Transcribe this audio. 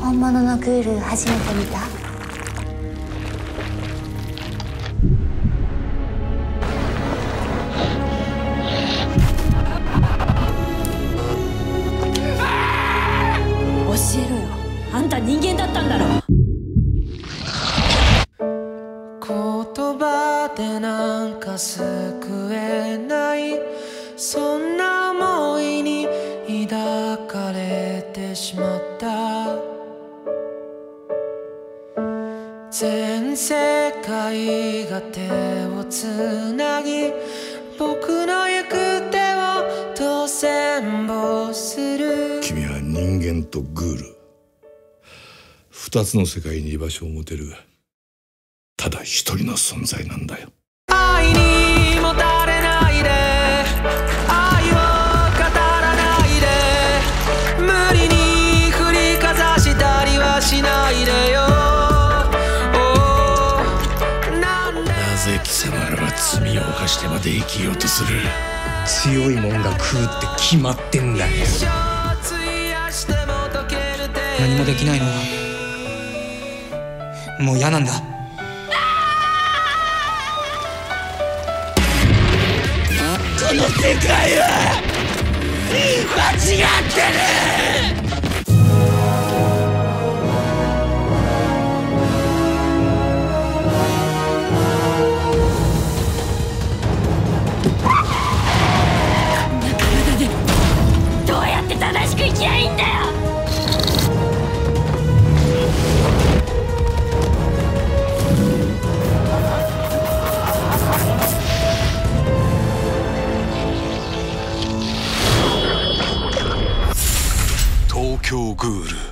本物のグール初めて見た。教えろよ。あんた人間だったんだろ。言葉でなんか救えない。そんなしまった。全世界が手をつなぎ僕の行く手を当選望する。君は人間とグール。二つの世界に居場所を持てるただ一人の存在なんだよ。愛にもなぜ貴様らは罪を犯してまで生きようとする。強いもんが食うって決まってんだよ。何もできないのはもう嫌なんだ。この世界は間違ってる東京グール。